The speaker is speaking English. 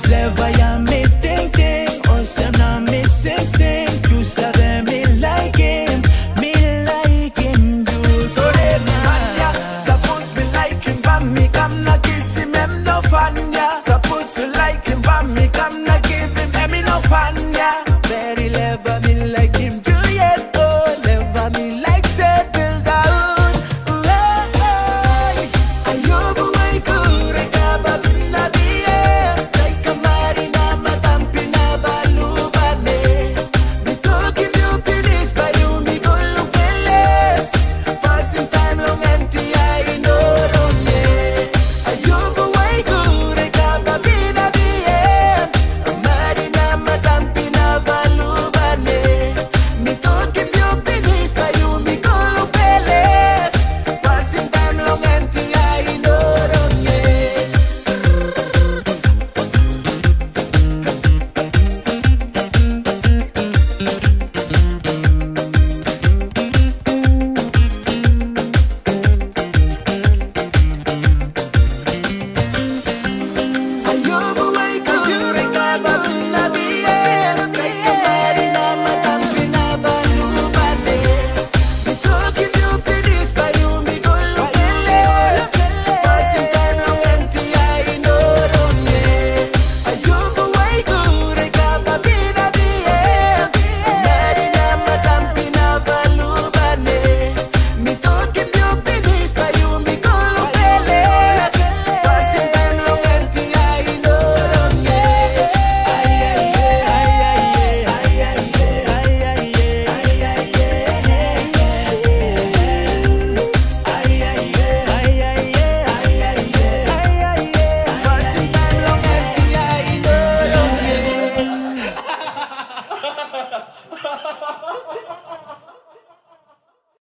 Cause leva ya me